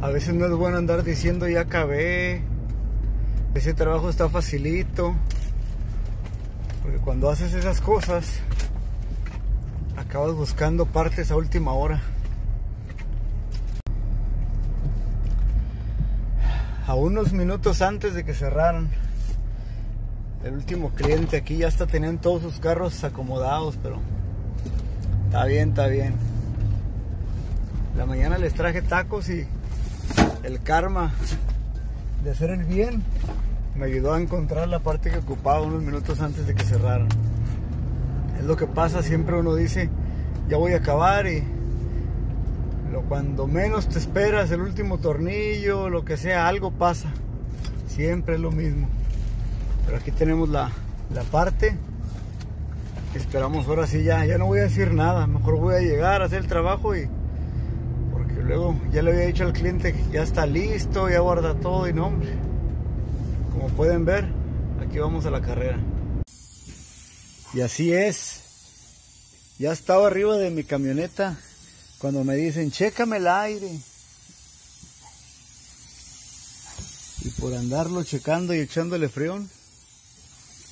A veces no es bueno andar diciendo ya acabé, ese trabajo está facilito, porque cuando haces esas cosas, acabas buscando partes a última hora. A unos minutos antes de que cerraran, el último cliente aquí ya está teniendo todos sus carros acomodados, pero está bien, está bien. La mañana les traje tacos y el karma de hacer el bien me ayudó a encontrar la parte que ocupaba unos minutos antes de que cerraran. Es lo que pasa, siempre uno dice, ya voy a acabar y lo, cuando menos te esperas, el último tornillo, lo que sea, algo pasa. Siempre es lo mismo. Pero aquí tenemos la, la parte. Esperamos ahora sí ya, ya no voy a decir nada, mejor voy a llegar a hacer el trabajo y luego ya le había dicho al cliente que ya está listo, ya guarda todo y no hombre. Como pueden ver, aquí vamos a la carrera. Y así es. Ya estaba arriba de mi camioneta cuando me dicen, chécame el aire. Y por andarlo checando y echándole freón,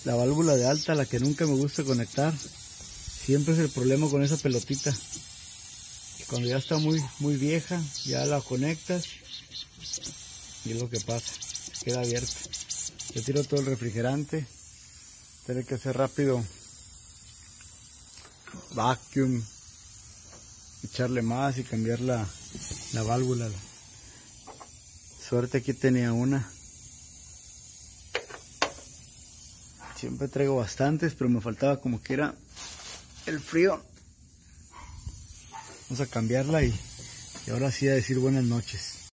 la válvula de alta, la que nunca me gusta conectar, siempre es el problema con esa pelotita. Cuando ya está muy, muy vieja, ya la conectas y es lo que pasa, queda abierta. Yo tiro todo el refrigerante, tiene que hacer rápido vacuum, echarle más y cambiar la, la válvula. Suerte aquí tenía una. Siempre traigo bastantes, pero me faltaba como que era el frío. Vamos a cambiarla y, y ahora sí a decir buenas noches.